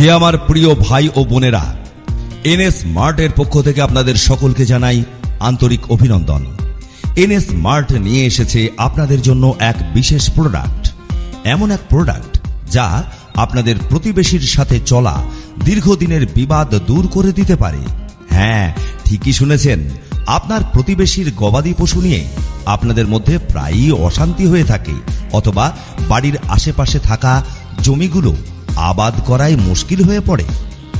হে আমার প্রিয় ভাই ও বোনেরা, এনএস মার্টের পক্ষ থেকে আপনাদের সকলকে জানাই আন্তরিক অভিনন্দন। এনএস মার্ট নিয়ে এসেছে আপনাদের জন্য এক বিশেষ প্রোডাক্ট, এমন এক প্রোডাক্ট যা আপনাদের প্রতিবেশীর সাথে চলা দীর্ঘদিনের বিবাদ দূর করে দিতে পারে। হ্যাঁ ঠিকই শুনেছেন, আপনার প্রতিবেশীর গবাদি পশু নিয়ে আপনাদের মধ্যে প্রায়ই অশান্তি হয়ে থাকে, অথবা বাড়ির আশেপাশে থাকা জমিগুলো আবাদ করাই মুশকিল হয়ে পড়ে।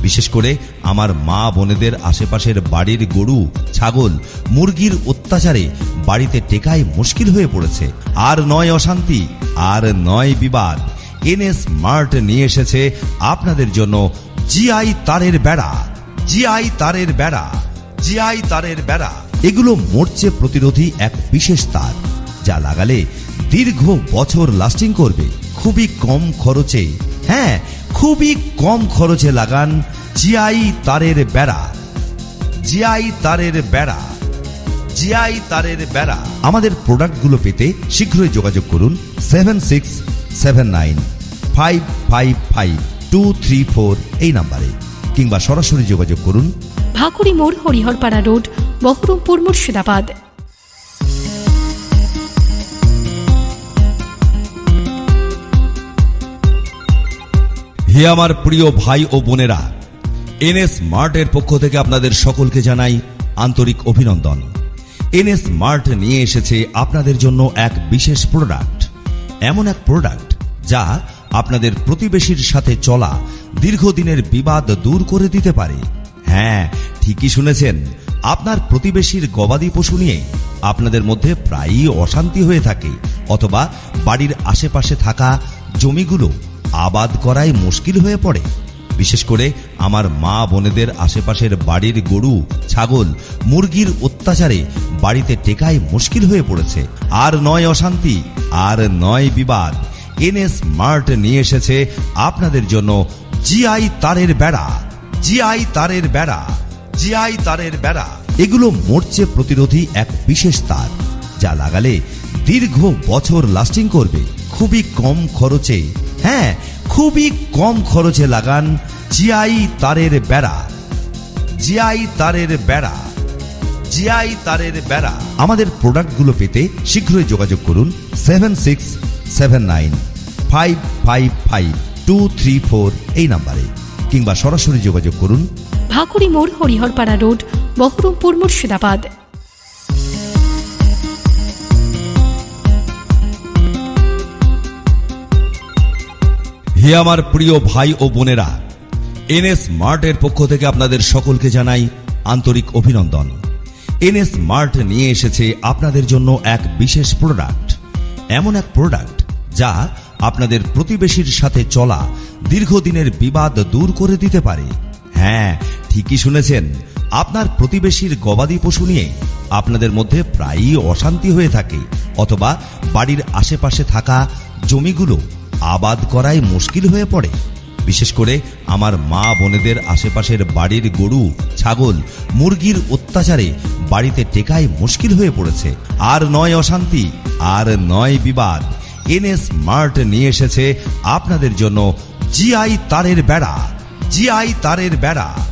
বিশেষ করে আমার মা বোনেদের আশেপাশের বাড়ির গরু, ছাগল, মুরগির অত্যাচারে বাড়িতে টেকাই মুশকিল হয়ে পড়েছে। আর নয় অশান্তি, আর নয় বিবাদ। এনএস মার্ট নিয়ে এসেছে আপনাদের জন্য জিআই তারের বেড়া, জিআই তারের বেড়া, জিআই তারের বেড়া। এগুলো মোর্চে প্রতিরোধী এক বিশেষ তার, যা লাগালে দীর্ঘ বছর লাস্টিং করবে। খুবই কম খরচে হ্যাঁ খুবই কম খরচে লাগান জিআই তারের বেড়া। জিআই তারের বেড়া। জিআই তারের বেড়া। আমাদের প্রোডাক্টগুলো পেতে শীঘ্রই যোগাযোগ করুন seven six seven nine five five five two three four এই নাম্বারে কিংবা সরাসরি যোগাযোগ করুন। ভাকুড়ি মোড় হরিহরপাড়া রোড, বহরমপুর মুর্শিদাবাদ। হে আমার প্রিয় ভাই ও বোনেরা, এনএস মার্টের পক্ষ থেকে আপনাদের সকলকে জানাই আন্তরিক অভিনন্দন। এনএস মার্ট নিয়ে এসেছে আপনাদের জন্য এক বিশেষ প্রোডাক্ট। এমন এক প্রোডাক্ট যা আপনাদের প্রতিবেশীর সাথে চলা দীর্ঘদিনের বিবাদ দূর করে দিতে পারে। হ্যাঁ ঠিকই শুনেছেন, আপনার প্রতিবেশীর গবাদি পশু নিয়ে আপনাদের মধ্যে প্রায়ই অশান্তি হয়ে থাকে, অথবা বাড়ির আশেপাশে থাকা জমিগুলো আবাদ করাই মুশকিল হয়ে পড়ে। বিশেষ করে আমার মা বোনেদের আশেপাশের বাড়ির গরু, ছাগল, মুরগির অত্যাচারে বাড়িতে টেকাই মুশকিল হয়ে পড়েছে। আর নয় অশান্তি, আর নয় বিবাদ। এনএস মার্ট নিয়ে এসেছে আপনাদের জন্য জিআই তারের বেড়া। জিআই তারের বেড়া। জিআই তারের বেড়া। এগুলো মোর্চে প্রতিরোধী এক বিশেষ তার, যা লাগালে দীর্ঘ বছর লাস্টিং করবে। খুবই কম খরচে হ্যাঁ খুবই কম খরচে লাগান জিআই তারের বেড়া। জিআই তারের বেড়া। জিআই তারের বেড়া। আমাদের প্রোডাক্টগুলো পেতে শীঘ্রই যোগাযোগ করুন seven six seven nine five five five two three four এই নাম্বারে। কিংবা সরাসরি যোগাযোগ করুন। ভাকুড়ি মোড় হরিহরপাড়া রোড, বহরমপুর মুর্শিদাবাদ। হে আমার প্রিয় ভাই ও বোনেরা, এনএস মার্টের পক্ষ থেকে আপনাদের সকলকে জানাই আন্তরিক অভিনন্দন। এনএস মার্ট নিয়ে এসেছে আপনাদের জন্য এক বিশেষ প্রোডাক্ট এমন এক প্রোডাক্ট যা আপনাদের প্রতিবেশীর সাথে চলা দীর্ঘদিনের বিবাদ দূর করে দিতে পারে। হ্যাঁ ঠিকই শুনেছেন, আপনার প্রতিবেশীর গবাদি পশু নিয়ে আপনাদের মধ্যে প্রায়ই অশান্তি হয়ে থাকে, অথবা বাড়ির আশেপাশে থাকা জমিগুলো আবাদ করাই মুশকিল হয়ে পড়ে। বিশেষ করে আমার মা বোনেদের আশেপাশের বাড়ির গরু, ছাগল, মুরগির অত্যাচারে বাড়িতে টেকাই মুশকিল হয়ে পড়েছে। আর নয় অশান্তি, আর নয় বিবাদ। এনএস মার্ট নিয়ে এসেছে আপনাদের জন্য জিআই তারের বেড়া জিআই তারের বেড়া।